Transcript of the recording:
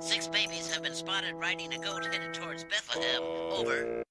Six babies have been spotted riding a goat headed towards Bethlehem. Over.